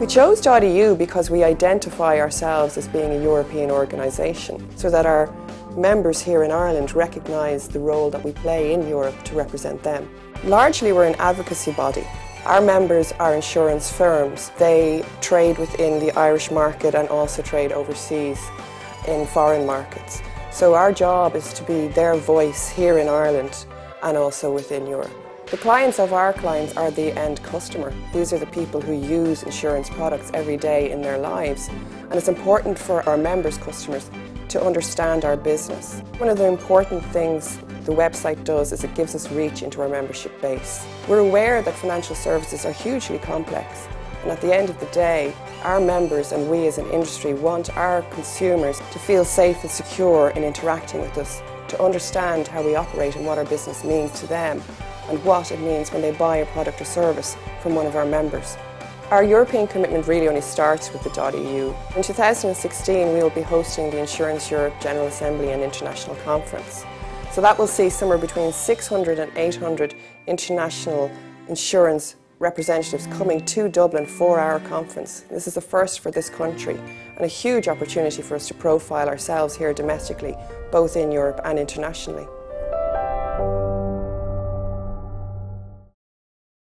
We chose .eu because we identify ourselves as being a European organisation so that our members here in Ireland recognise the role that we play in Europe to represent them. Largely we're an advocacy body. Our members are insurance firms. They trade within the Irish market and also trade overseas in foreign markets. So our job is to be their voice here in Ireland and also within Europe. The clients of our clients are the end customer. These are the people who use insurance products every day in their lives. And it's important for our members' customers to understand our business. One of the important things the website does is it gives us reach into our membership base. We're aware that financial services are hugely complex and at the end of the day, our members and we as an industry want our consumers to feel safe and secure in interacting with us, to understand how we operate and what our business means to them and what it means when they buy a product or service from one of our members. Our European commitment really only starts with the .eu. In 2016 we will be hosting the Insurance Europe General Assembly and International Conference. So that will see somewhere between 600 and 800 international insurance representatives coming to Dublin for our conference. This is the first for this country and a huge opportunity for us to profile ourselves here domestically, both in Europe and internationally.